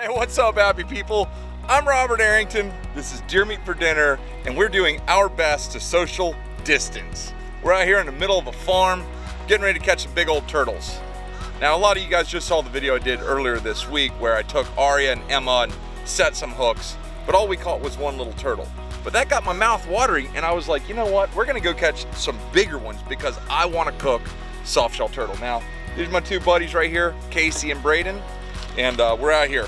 Hey, what's up, happy people? I'm Robert Arrington. This is Deer Meat for Dinner, and we're doing our best to social distance. We're out here in the middle of a farm, getting ready to catch some big old turtles. Now, a lot of you guys just saw the video I did earlier this week where I took Aria and Emma and set some hooks, but all we caught was one little turtle. But that got my mouth watering, and I was like, you know what? We're gonna go catch some bigger ones because I wanna cook soft shell turtle. Now, these are my two buddies right here, Casey and Braden, and uh, we're out here.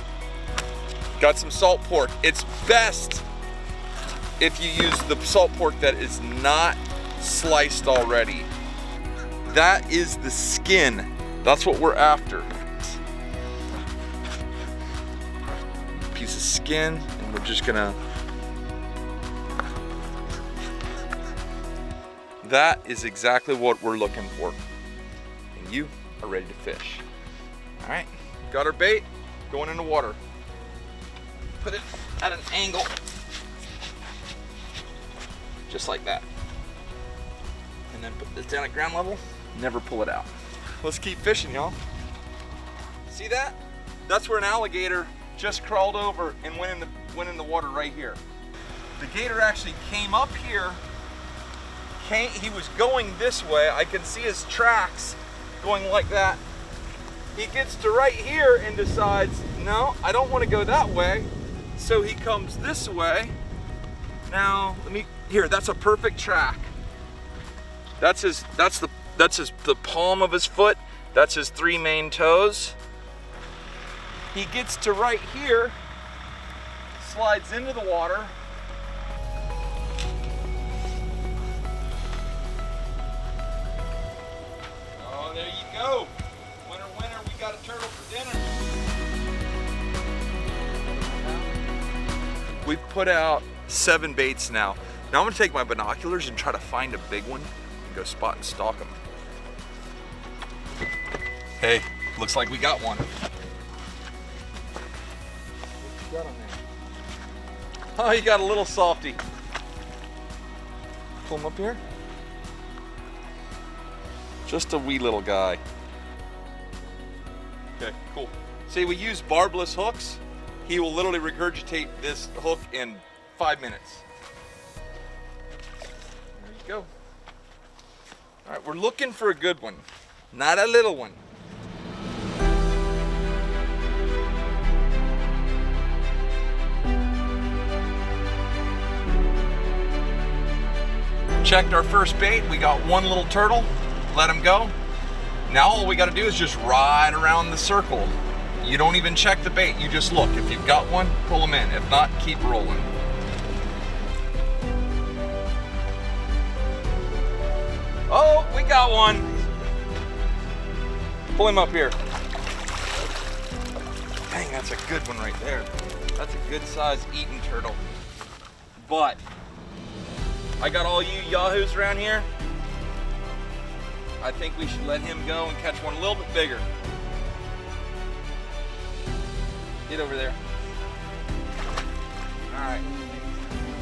Got some salt pork. It's best if you use the salt pork that is not sliced already. That is the skin. That's what we're after. Piece of skin, and we're just gonna. That is exactly what we're looking for. And you are ready to fish. All right, got our bait, going in the water put it at an angle. Just like that. And then put this down at ground level, never pull it out. Let's keep fishing, y'all. See that? That's where an alligator just crawled over and went in the went in the water right here. The gator actually came up here. He was going this way. I can see his tracks going like that. He gets to right here and decides, no, I don't want to go that way. So he comes this way. Now, let me, here, that's a perfect track. That's his, that's the, that's his, the palm of his foot. That's his three main toes. He gets to right here, slides into the water. Oh, there you go. We've put out seven baits now. Now I'm gonna take my binoculars and try to find a big one and go spot and stalk them. Hey, looks like we got one. Got? Oh, you got a little softy. Pull him up here. Just a wee little guy. Okay, cool. See, we use barbless hooks he will literally regurgitate this hook in five minutes. There you go. All right, we're looking for a good one, not a little one. Checked our first bait. We got one little turtle. Let him go. Now all we got to do is just ride around the circle. You don't even check the bait, you just look. If you've got one, pull them in. If not, keep rolling. Oh, we got one. Pull him up here. Dang, that's a good one right there. That's a good size eating turtle. But, I got all you yahoos around here. I think we should let him go and catch one a little bit bigger. Get over there. All right.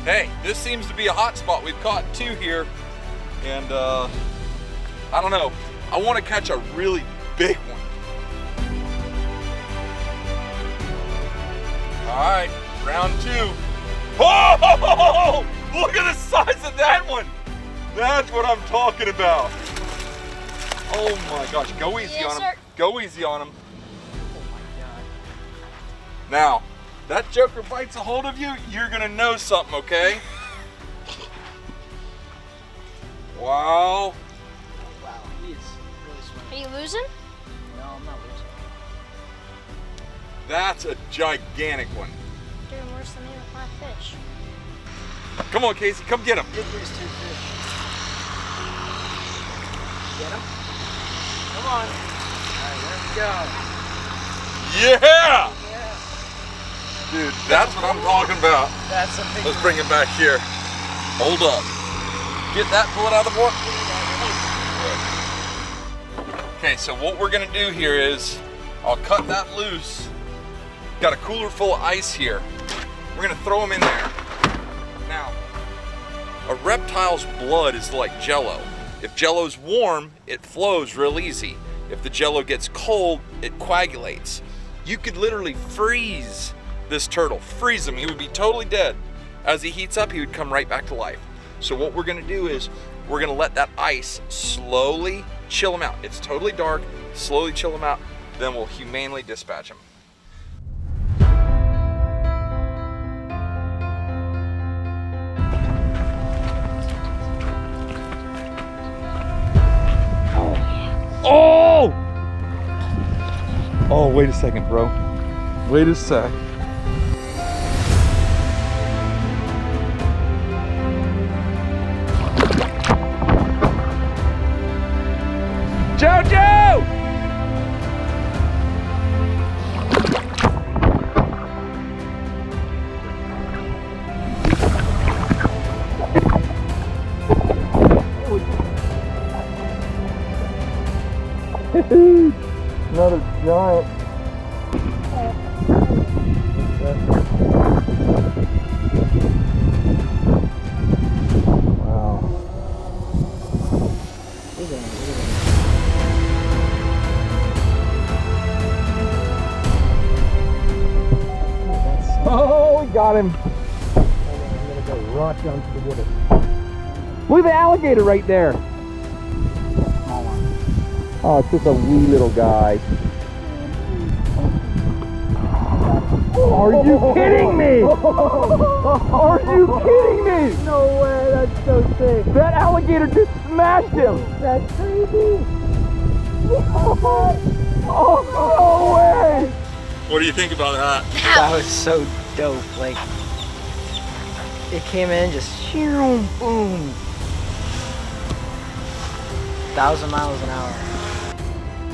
Hey, this seems to be a hot spot. We've caught two here, and uh, I don't know. I want to catch a really big one. All right, round two. Oh, look at the size of that one. That's what I'm talking about. Oh my gosh, go easy yes, on him. Sir. Go easy on him. Now, that joker bites a hold of you, you're gonna know something, okay? Wow. Wow, he is really swimming. Are you losing? No, I'm not losing. That's a gigantic one. Doing worse than me with my fish. Come on, Casey, come get him. Get these two fish. Get him. Come on. All right, there we go. Yeah! Dude, that's what I'm talking about. That's a big Let's bring him back here. Hold up. Get that, pull it out of the water. Okay, so what we're gonna do here is, I'll cut that loose. Got a cooler full of ice here. We're gonna throw him in there. Now, a reptile's blood is like jello. If jello's warm, it flows real easy. If the jello gets cold, it coagulates You could literally freeze this turtle, freeze him. He would be totally dead. As he heats up, he would come right back to life. So what we're gonna do is we're gonna let that ice slowly chill him out. It's totally dark, slowly chill him out, then we'll humanely dispatch him. Oh! Oh, wait a second, bro. Wait a sec. Jojo! Got him. I'm gonna go right down to the water. Look at the alligator right there. Oh, it's just a wee little guy. Are you kidding me? Are you kidding me? No way, that's so sick. That alligator just smashed him. That's crazy. Oh, no way. What do you think about that? That was so dope. Like, it came in just shoom, boom. Thousand miles an hour.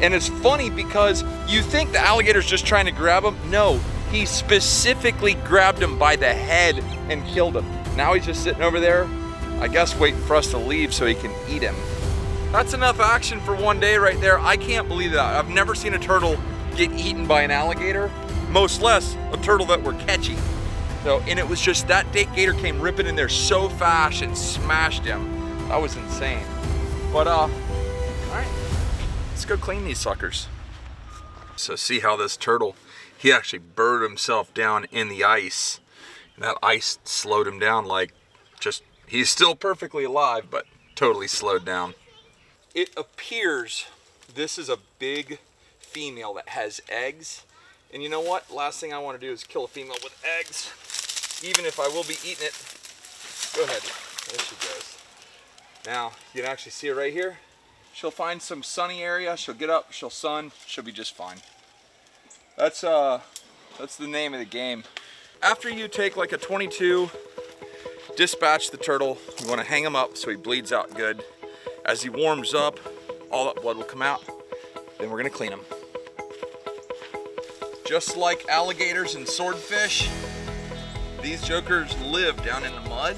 And it's funny because you think the alligator's just trying to grab him. No, he specifically grabbed him by the head and killed him. Now he's just sitting over there, I guess waiting for us to leave so he can eat him. That's enough action for one day right there. I can't believe that. I've never seen a turtle get eaten by an alligator, most less a turtle that we're catching. So, and it was just that day gator came ripping in there so fast and smashed him. That was insane. But uh, all right, let's go clean these suckers. So see how this turtle, he actually buried himself down in the ice. And that ice slowed him down like just, he's still perfectly alive, but totally slowed down. It appears this is a big female that has eggs. And you know what? Last thing I want to do is kill a female with eggs. Even if I will be eating it. Go ahead. There she goes. Now, you can actually see her right here. She'll find some sunny area. She'll get up, she'll sun, she'll be just fine. That's uh, that's the name of the game. After you take like a 22, dispatch the turtle. You want to hang him up so he bleeds out good. As he warms up, all that blood will come out. Then we're gonna clean him. Just like alligators and swordfish, these jokers live down in the mud.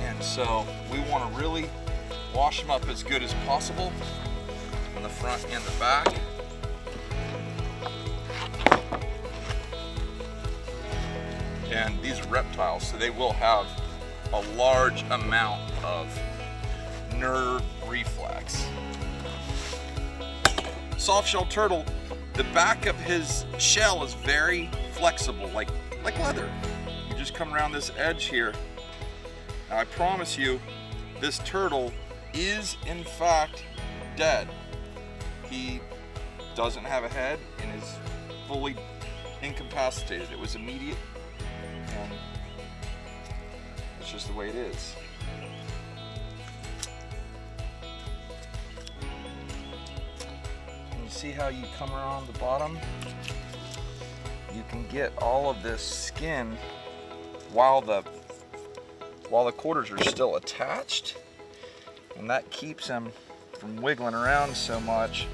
And so we want to really wash them up as good as possible on the front and the back. And these are reptiles, so they will have a large amount of nerve reflex. Soft shell turtle, the back of his shell is very flexible, like, like leather. You just come around this edge here. Now I promise you, this turtle is in fact dead. He doesn't have a head and is fully incapacitated. It was immediate and it's just the way it is. See how you come around the bottom? You can get all of this skin while the while the quarters are still attached and that keeps them from wiggling around so much.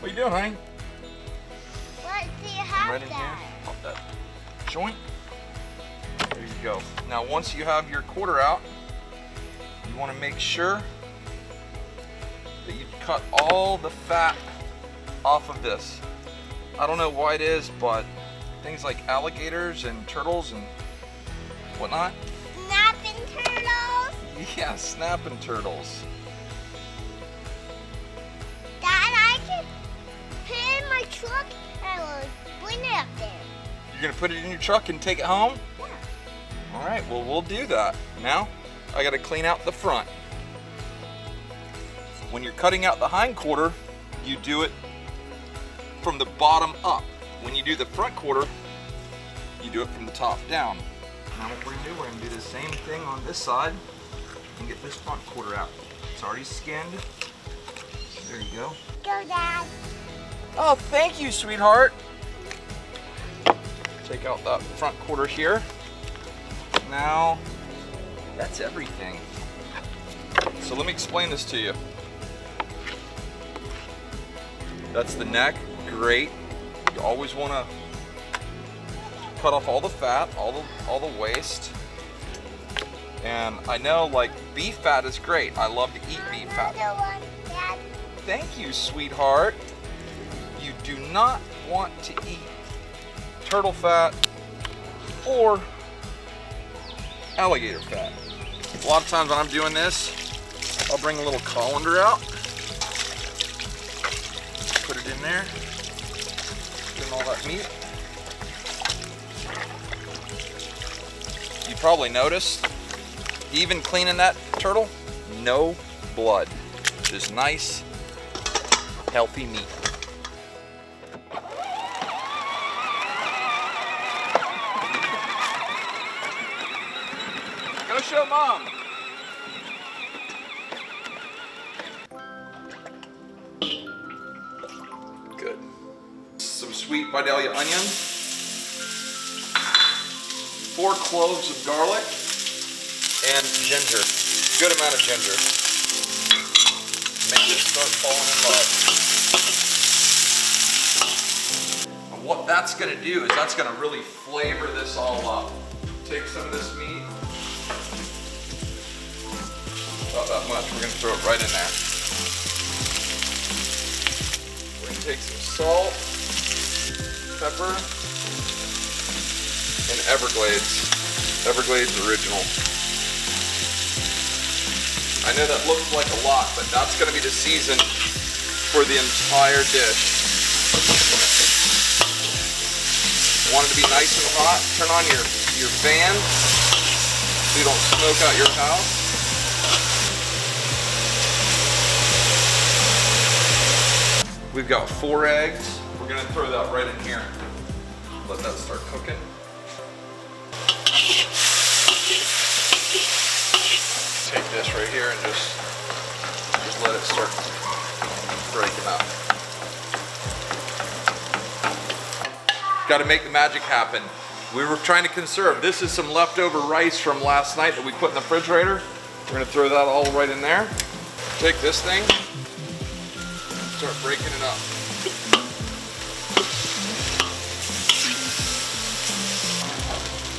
What are you doing, Hank? What do you have Right in here. Pop that joint. There you go. Now, once you have your quarter out, you want to make sure that you cut all the fat off of this. I don't know why it is, but things like alligators and turtles and whatnot, Snapping turtles? Yeah, snapping turtles. Dad, I can put it in my truck and I will bring it up there. You're gonna put it in your truck and take it home? All right, well, we'll do that. Now, I gotta clean out the front. When you're cutting out the hind quarter, you do it from the bottom up. When you do the front quarter, you do it from the top down. Now what we're gonna do, we're gonna do the same thing on this side and get this front quarter out. It's already skinned. There you go. Go, Dad. Oh, thank you, sweetheart. Take out that front quarter here. Now, that's everything. So let me explain this to you. That's the neck, great. You always want to cut off all the fat, all the all the waste. And I know like beef fat is great. I love to eat beef fat. Another one, Dad. Thank you, sweetheart. You do not want to eat turtle fat or alligator fat. A lot of times when I'm doing this, I'll bring a little colander out, put it in there, get all that meat. You probably noticed, even cleaning that turtle, no blood. Just nice, healthy meat. Some sweet Vidalia onion. Four cloves of garlic and ginger. Good amount of ginger. Make it start falling in love. And what that's gonna do is that's gonna really flavor this all up. Take some of this meat, not that much, we're gonna throw it right in there. We're gonna take some salt, pepper, and Everglades. Everglades original. I know that looks like a lot, but that's gonna be the season for the entire dish. Want it to be nice and hot? Turn on your, your fan so you don't smoke out your house. We've got four eggs. We're gonna throw that right in here. Let that start cooking. Take this right here and just, just let it start breaking up. Got to make the magic happen. We were trying to conserve. This is some leftover rice from last night that we put in the refrigerator. We're gonna throw that all right in there. Take this thing, start breaking it up.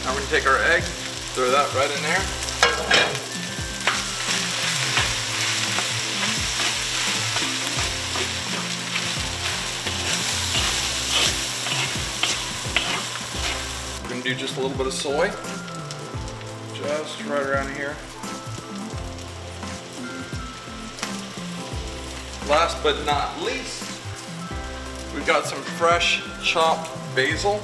Now we're gonna take our egg, throw that right in there. We're gonna do just a little bit of soy. Just right around here. Last but not least, we've got some fresh chopped basil.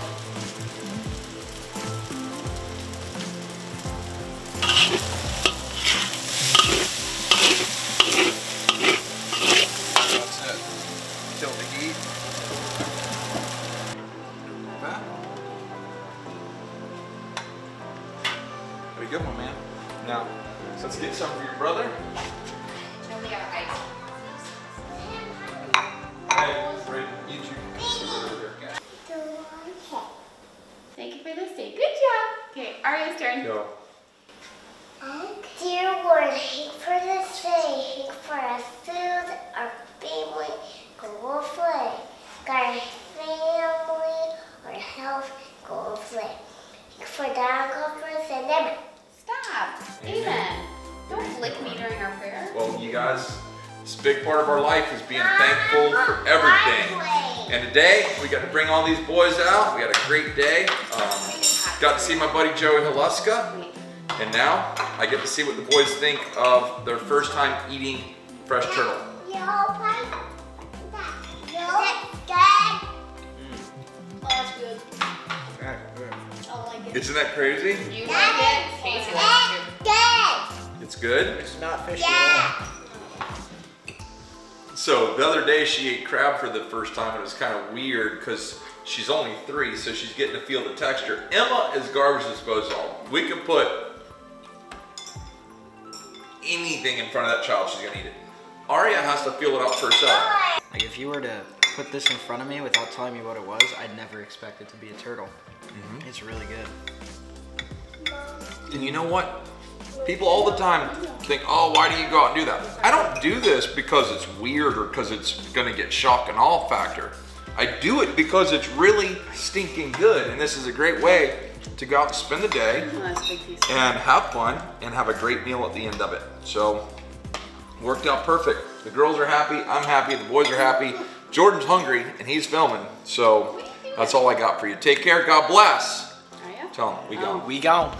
Job. Okay, Aria's turn. Go. Dear Lord, thank for this day, thank for our food, our family, go away. Got our family, our health, go away. Thank for dog covers and them. Stop. Amen. Don't lick me during our prayer. Well, you guys, this big part of our life is being thankful for everything. And today, we got to bring all these boys out. We had a great day. Um, got to see my buddy Joey Haluska. And now I get to see what the boys think of their first time eating fresh turtle. Yo, play. Yo. Dad. Oh, that's good. I like it. Isn't that crazy? You like it? Casey likes it. Dad. It's good. It's not fishy Yeah. So the other day she ate crab for the first time and it was kind of weird because she's only three, so she's getting to feel the texture. Emma is garbage disposal. We can put anything in front of that child, she's gonna eat it. Aria has to feel it out for herself. Like if you were to put this in front of me without telling me what it was, I'd never expect it to be a turtle. Mm-hmm. It's really good. And you know what? People all the time think, oh, why do you go out and do that? I don't do this because it's weird or because it's gonna get shock and awe factor. I do it because it's really stinking good, and this is a great way to go out and spend the day Oh, that's a big piece. and have fun and have a great meal at the end of it. So, worked out perfect. The girls are happy, I'm happy, the boys are happy. Jordan's hungry and he's filming, so that's all I got for you. Take care, God bless. Tell him we oh. go. We gone.